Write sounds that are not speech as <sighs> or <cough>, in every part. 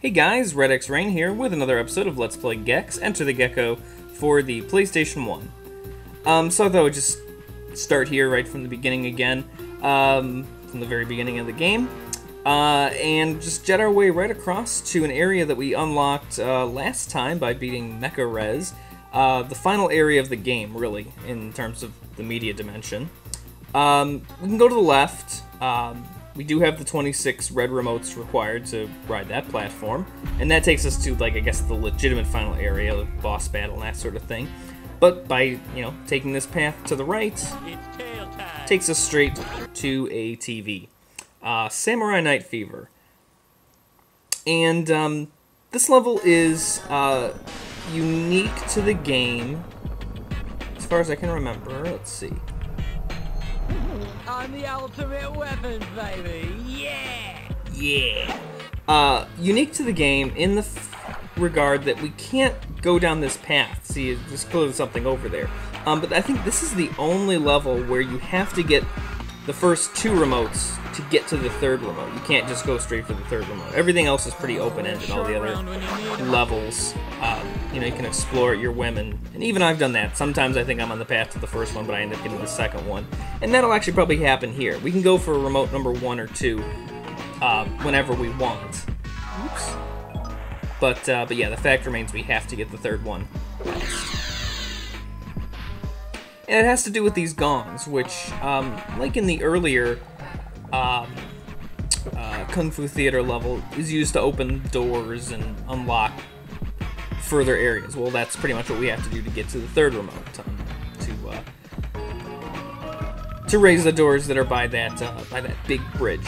Hey guys, Red X Rain here with another episode of Let's Play Gex Enter the Gecko for the PlayStation 1. Um, so I thought I would just start here right from the beginning again, um, from the very beginning of the game, uh, and just jet our way right across to an area that we unlocked uh, last time by beating Mecha Rez, uh, the final area of the game, really, in terms of the media dimension. Um, we can go to the left. Um, we do have the 26 red remotes required to ride that platform, and that takes us to, like, I guess the legitimate final area, the boss battle and that sort of thing. But by, you know, taking this path to the right, takes us straight to a TV. Uh, Samurai Night Fever. And um, this level is uh, unique to the game, as far as I can remember. Let's see. I'm the ultimate weapon, baby. Yeah. Yeah. Uh, unique to the game in the regard that we can't go down this path. See, there's clearly something over there. Um, but I think this is the only level where you have to get the first two remotes to get to the third remote. You can't just go straight for the third remote. Everything else is pretty open-ended. All the other levels, um, you know, you can explore your women. and, even I've done that. Sometimes I think I'm on the path to the first one, but I end up getting the second one, and that'll actually probably happen here. We can go for remote number one or two uh, whenever we want. Oops. But uh, but yeah, the fact remains we have to get the third one. And it has to do with these gongs, which, um, like in the earlier um, uh, Kung Fu Theater level, is used to open doors and unlock further areas. Well, that's pretty much what we have to do to get to the third remote, um, to uh, to raise the doors that are by that uh, by that big bridge.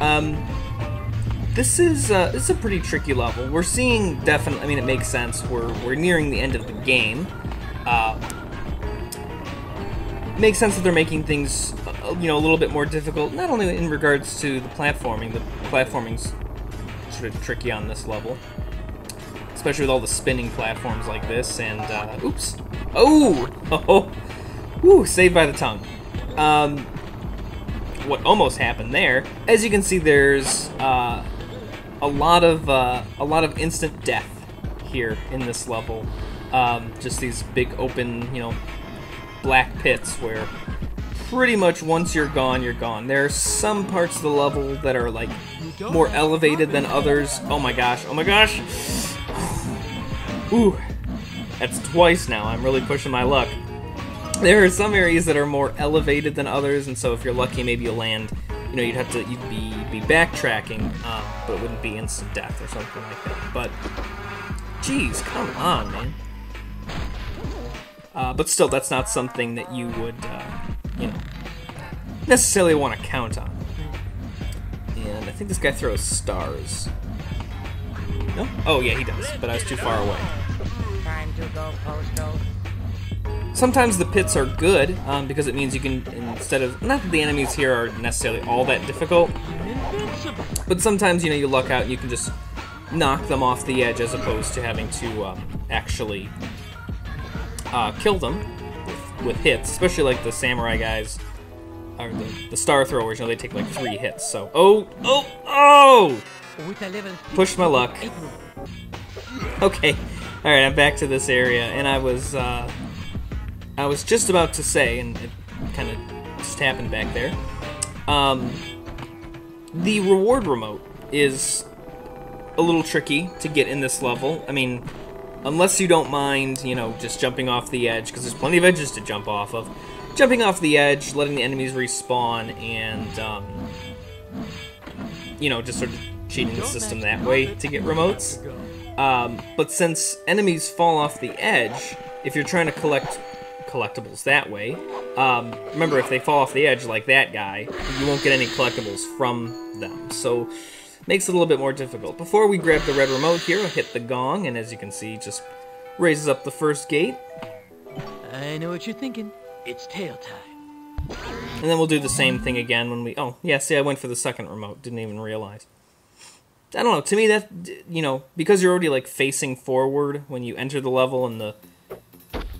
Um, this is uh, this is a pretty tricky level. We're seeing definitely. I mean, it makes sense. We're we're nearing the end of the game. Makes sense that they're making things, uh, you know, a little bit more difficult. Not only in regards to the platforming. The platforming's sort of tricky on this level, especially with all the spinning platforms like this. And uh, oops, oh, <laughs> oh, whoo, saved by the tongue. Um, what almost happened there? As you can see, there's uh, a lot of uh, a lot of instant death here in this level. Um, just these big open, you know, black pits where pretty much once you're gone, you're gone. There are some parts of the level that are like more elevated than others. Oh my gosh! Oh my gosh! <sighs> Ooh, that's twice now. I'm really pushing my luck. There are some areas that are more elevated than others, and so if you're lucky, maybe you'll land. You know, you'd have to you'd be be backtracking, um, but it wouldn't be instant death or something like that. But, geez, come on, man. Uh, but still, that's not something that you would, uh, you know, necessarily want to count on. And I think this guy throws stars. No? Oh, yeah, he does, but I was too far away. Time to go, Posto. Sometimes the pits are good um, because it means you can, instead of, not that the enemies here are necessarily all that difficult, but sometimes, you know, you luck out and you can just knock them off the edge as opposed to having to um, actually uh, kill them with, with hits, especially like the samurai guys, or the, the star throwers, you know, they take like three hits, so, oh, oh, oh! Push my luck. Okay, alright, I'm back to this area, and I was, uh, I was just about to say, and it kind of just happened back there, um, the reward remote is a little tricky to get in this level. I mean, unless you don't mind, you know, just jumping off the edge, because there's plenty of edges to jump off of. Jumping off the edge, letting the enemies respawn, and, um, you know, just sort of cheating the system that way to get remotes. Um, but since enemies fall off the edge, if you're trying to collect collectibles that way, um, remember if they fall off the edge like that guy, you won't get any collectibles from them. So makes it a little bit more difficult. Before we grab the red remote here, I'll hit the gong, and as you can see, just raises up the first gate, I know what you're thinking. It's tail time. and then we'll do the same thing again when we. Oh, yeah. See, I went for the second remote. Didn't even realize. I don't know. To me, that you know, because you're already like facing forward when you enter the level, and the,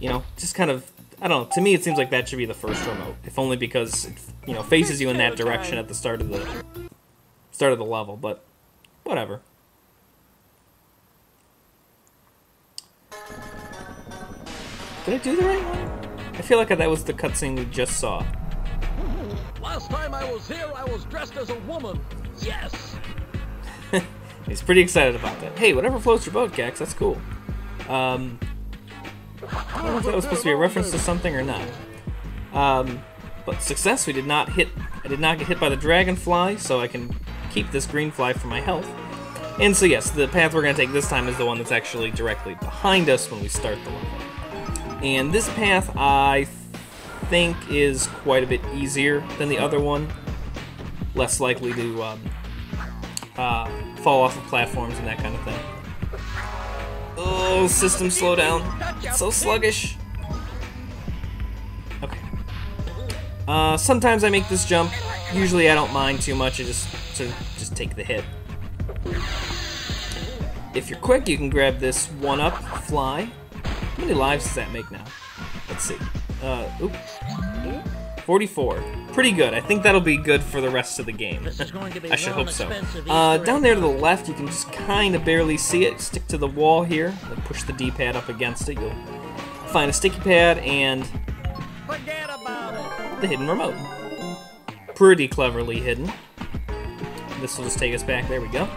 you know, just kind of. I don't know. To me, it seems like that should be the first remote, if only because it, you know faces you in that direction at the start of the start of the level. But whatever. Did I do the right one? I feel like that was the cutscene we just saw. Last time I was here, I was dressed as a woman. Yes! <laughs> He's pretty excited about that. Hey, whatever floats your boat, Gex, that's cool. Um, I don't know if that was supposed to be a reference to something or not. Um, but success, we did not hit, I did not get hit by the dragonfly, so I can keep this green fly for my health. And so yes, the path we're going to take this time is the one that's actually directly behind us when we start the level. And this path, I think, is quite a bit easier than the other one. Less likely to um, uh, fall off of platforms and that kind of thing. Oh, system slow down. It's so sluggish. Okay. Uh, sometimes I make this jump. Usually I don't mind too much. I just sort of just take the hit. If you're quick, you can grab this one-up fly. How many lives does that make now? Let's see. Uh, oop. 44. Pretty good. I think that'll be good for the rest of the game. This is going to be I should hope so. Uh, down there to the left, you can just kind of barely see it. Stick to the wall here. Like push the D-pad up against it. You'll find a sticky pad and Forget about it. the hidden remote. Pretty cleverly hidden. This will just take us back. There we go.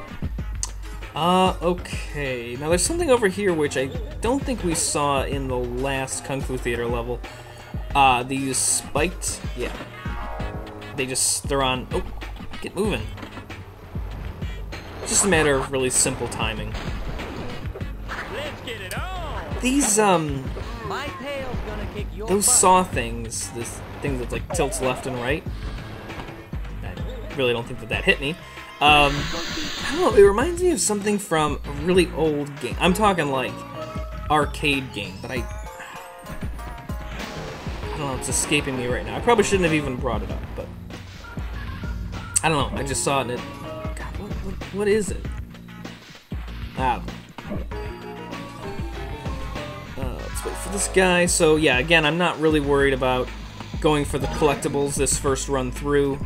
Uh, okay. Now there's something over here which I don't think we saw in the last Kung Fu Theater level. Uh, these spiked, yeah. They just, they're on, oh, get moving. Just a matter of really simple timing. Let's get it on. These, um, My tail's gonna kick your those butt. saw things, this thing that like tilts left and right. Really don't think that that hit me. Um, I don't know. It reminds me of something from a really old game. I'm talking like arcade game, but I, I don't know. It's escaping me right now. I probably shouldn't have even brought it up, but I don't know. I just saw it and it. God, what, what, what is it? Know. Uh, let's wait for this guy. So yeah, again, I'm not really worried about going for the collectibles this first run through.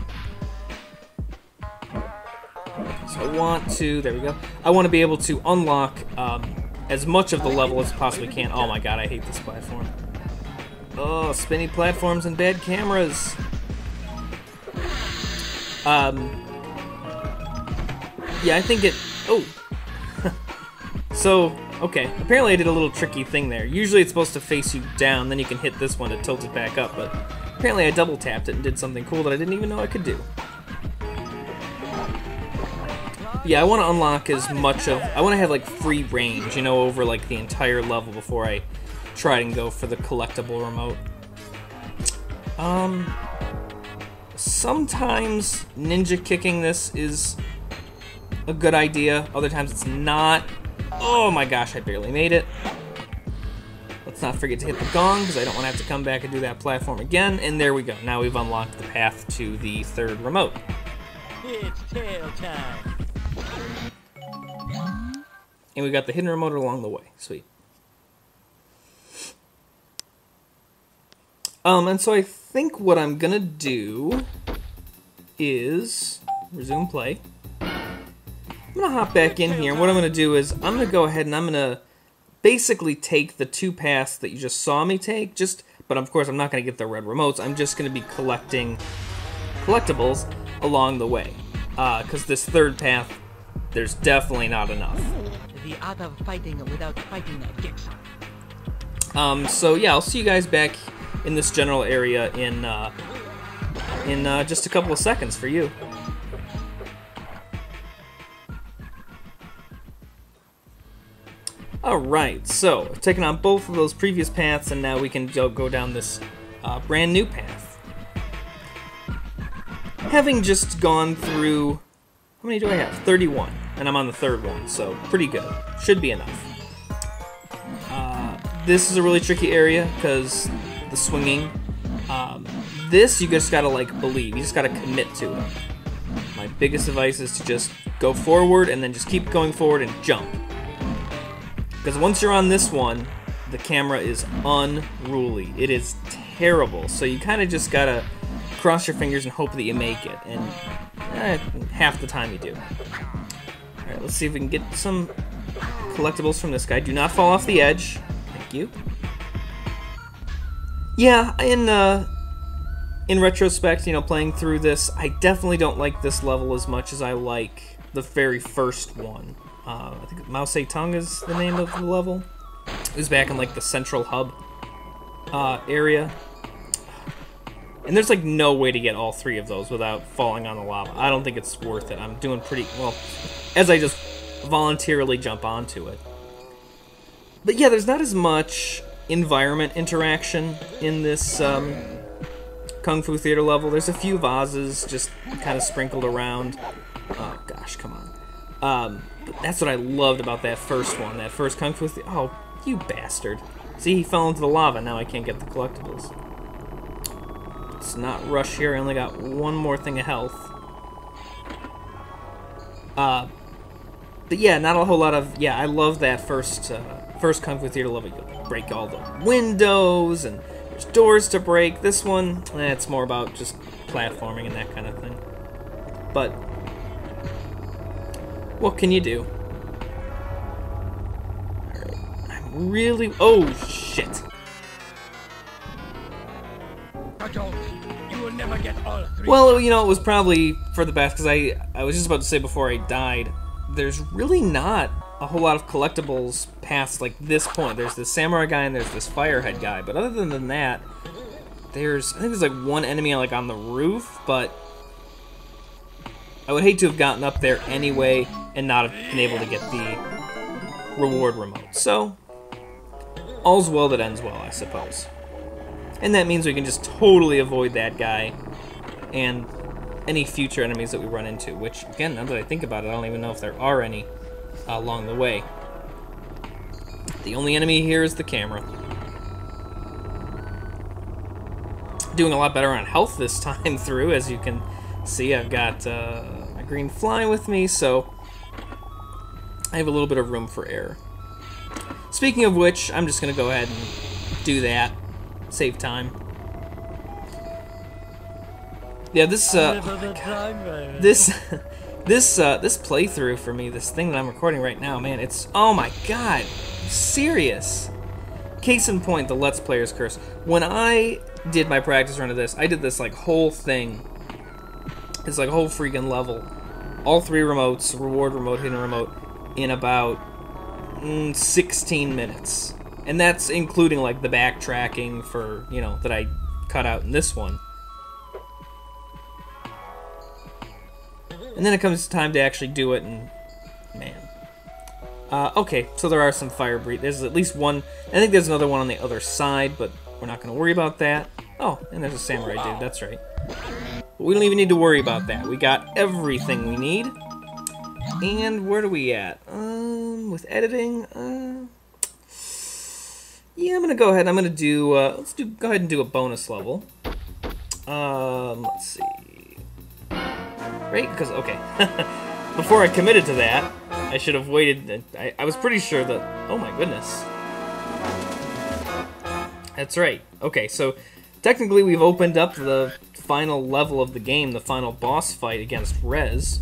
Want to, there we go. I want to be able to unlock um, as much of the level as possibly can. Oh my god, I hate this platform. Oh, spinny platforms and bad cameras. Um, yeah, I think it. Oh, <laughs> so okay. Apparently, I did a little tricky thing there. Usually, it's supposed to face you down, then you can hit this one to tilt it back up. But apparently, I double tapped it and did something cool that I didn't even know I could do. Yeah, I want to unlock as much of. I want to have like free range, you know, over like the entire level before I try and go for the collectible remote. Um, sometimes ninja kicking this is a good idea. Other times it's not. Oh my gosh, I barely made it. Let's not forget to hit the gong because I don't want to have to come back and do that platform again. And there we go. Now we've unlocked the path to the third remote. It's tail time. And we got the hidden remote along the way. Sweet. Um, and so I think what I'm gonna do is resume play. I'm gonna hop back in here. and What I'm gonna do is I'm gonna go ahead and I'm gonna basically take the two paths that you just saw me take. Just, but of course I'm not gonna get the red remotes. I'm just gonna be collecting collectibles along the way. Because this third path, there's definitely not enough. The art of fighting without fighting. Um, so yeah, I'll see you guys back in this general area in uh, in uh, just a couple of seconds for you. All right, so taken on both of those previous paths, and now we can go go down this uh, brand new path. Having just gone through, how many do I have? 31, and I'm on the third one, so pretty good. Should be enough. This is a really tricky area because the swinging. Um, this you just gotta like believe. You just gotta commit to it. My biggest advice is to just go forward and then just keep going forward and jump. Because once you're on this one, the camera is unruly. It is terrible. So you kind of just gotta cross your fingers and hope that you make it. And eh, half the time you do. Alright, let's see if we can get some collectibles from this guy. Do not fall off the edge. Thank you. Yeah, in uh, in retrospect, you know, playing through this, I definitely don't like this level as much as I like the very first one. Uh, I think Mao Tse Tongue is the name of the level. It was back in like the central hub uh, area. And there's like no way to get all three of those without falling on the lava. I don't think it's worth it. I'm doing pretty well as I just voluntarily jump onto it. But yeah, there's not as much environment interaction in this um, Kung Fu Theater level. There's a few vases just kind of sprinkled around. Oh gosh, come on. Um, that's what I loved about that first one, that first Kung Fu Theater. Oh, you bastard. See, he fell into the lava, now I can't get the collectibles. Let's not rush here, I only got one more thing of health. Uh, but yeah, not a whole lot of... Yeah, I love that first, uh, first Kung Fu Theater level. You break all the windows, and there's doors to break. This one, eh, it's more about just platforming and that kind of thing. But, what can you do? I'm really... Oh, shit. You will never get all three. Well, you know, it was probably for the best, because I, I was just about to say before I died, there's really not a whole lot of collectibles past, like, this point. There's this samurai guy and there's this firehead guy, but other than that, there's, I think there's, like, one enemy, like, on the roof, but I would hate to have gotten up there anyway and not have been able to get the reward remote. So, all's well that ends well, I suppose. And that means we can just totally avoid that guy and any future enemies that we run into, which, again, now that I think about it, I don't even know if there are any uh, along the way. The only enemy here is the camera. Doing a lot better on health this <laughs> time through, as you can see. I've got uh, my green fly with me, so I have a little bit of room for error. Speaking of which, I'm just going to go ahead and do that. Save time. Yeah, this uh, oh this <laughs> this uh, this playthrough for me, this thing that I'm recording right now, man, it's oh my God, serious. Case in point, the Let's Player's Curse. When I did my practice run of this, I did this like whole thing. It's like a whole freaking level, all three remotes, reward remote, hidden remote, in about mm, 16 minutes and that's including like the backtracking for you know that I cut out in this one. And then it comes time to actually do it, and man. Uh, okay, so there are some fire breath. There's at least one. I think there's another one on the other side, but we're not going to worry about that. Oh, and there's a samurai dude. That's right. But we don't even need to worry about that. We got everything we need. And where are we at? Um, with editing, uh, yeah, I'm gonna go ahead. I'm gonna do. Uh, let's do. Go ahead and do a bonus level. Um, let's see. Right? Because okay. <laughs> Before I committed to that, I should have waited. I, I was pretty sure that. Oh my goodness. That's right. Okay, so technically we've opened up the final level of the game, the final boss fight against Rez.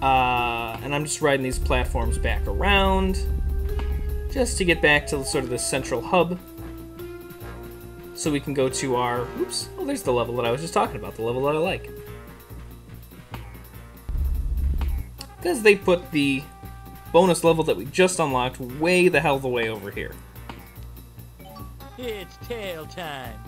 Uh, and I'm just riding these platforms back around just to get back to sort of the central hub so we can go to our oops oh there's the level that I was just talking about the level that I like because they put the bonus level that we just unlocked way the hell the way over here it's tail time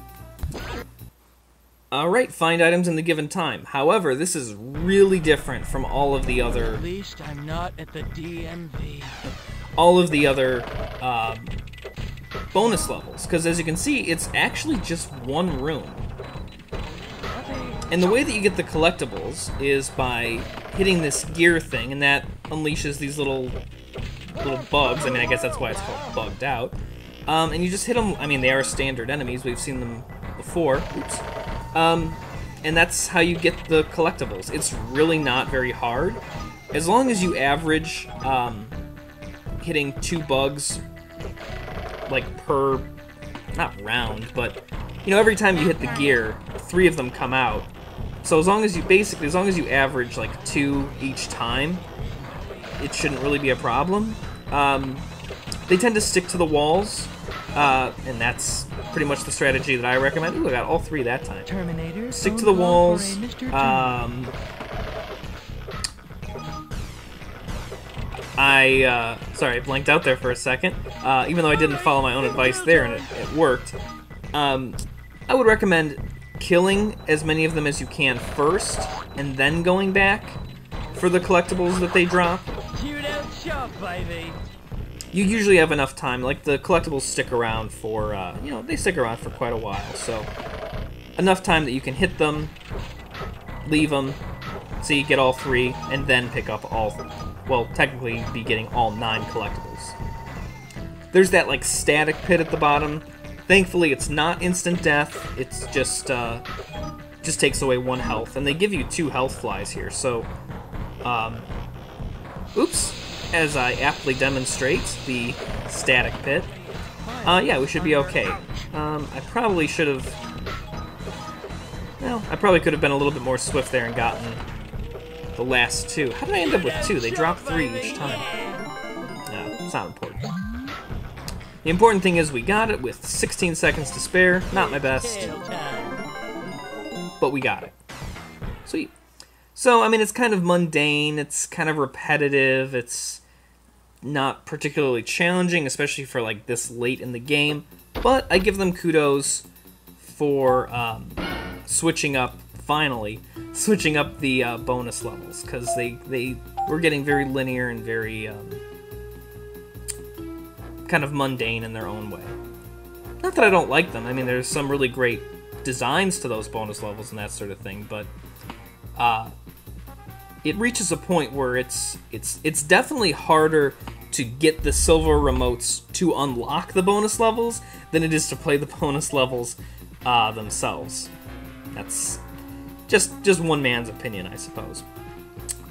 Alright, find items in the given time. However, this is really different from all of the other... At least I'm not at the DMV all of the other um, bonus levels. Because as you can see, it's actually just one room. And the way that you get the collectibles is by hitting this gear thing, and that unleashes these little little bugs. I mean, I guess that's why it's called bugged out. Um, and you just hit them. I mean, they are standard enemies. We've seen them before. Oops. Um, and that's how you get the collectibles. It's really not very hard. As long as you average um, hitting two bugs like per not round, but you know every time you hit the gear, three of them come out. So as long as you basically as long as you average like two each time, it shouldn't really be a problem. Um, they tend to stick to the walls, uh, and that's pretty much the strategy that I recommend. Ooh, I got all three that time. Terminator. Stick to the walls. a Mr. Terminator. Um, I, uh, sorry, I blanked out there for a second. Uh, even though I didn't follow my own advice there and it, it worked. Um, I would recommend killing as many of them as you can first, and then going back for the collectibles that they drop. Shop. You usually have enough time. Like, the collectibles stick around for, uh, you know, they stick around for quite a while, so enough time that you can hit them, leave them, see, you get all three, and then pick up all, well, technically be getting all nine collectibles. There's that, like, static pit at the bottom. Thankfully, it's not instant death. It's just, uh, just takes away one health. And they give you two health flies here, so, um, oops, as I aptly demonstrate the static pit. Uh, yeah, we should be okay. Um, I probably should have well, I probably could have been a little bit more swift there and gotten the last two. How did I end up with two? They drop three each time. No, it's not important. The important thing is we got it with 16 seconds to spare. Not my best, but we got it. Sweet. So, I mean, it's kind of mundane, it's kind of repetitive, it's not particularly challenging, especially for like this late in the game, but I give them kudos for um, switching up, finally, switching up the uh, bonus levels, because they, they were getting very linear and very um, kind of mundane in their own way. Not that I don't like them, I mean, there's some really great designs to those bonus levels and that sort of thing, but uh, it reaches a point where it's it's it's definitely harder to get the silver remotes to unlock the bonus levels than it is to play the <laughs> bonus levels uh, themselves. That's just just one man's opinion, I suppose.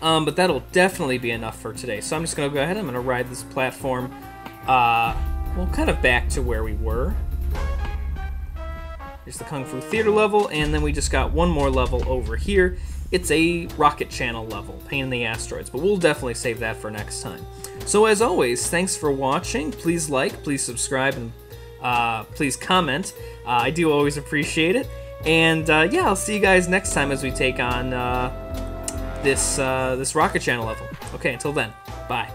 Um, but that'll definitely be enough for today. So I'm just gonna go ahead. I'm gonna ride this platform. Uh, well, kind of back to where we were. Here's the Kung Fu Theater level, and then we just got one more level over here. It's a rocket channel level, pain in the asteroids, but we'll definitely save that for next time. So as always, thanks for watching. Please like, please subscribe, and uh, please comment. Uh, I do always appreciate it. And uh, yeah, I'll see you guys next time as we take on uh, this uh, this rocket channel level. Okay, until then, bye.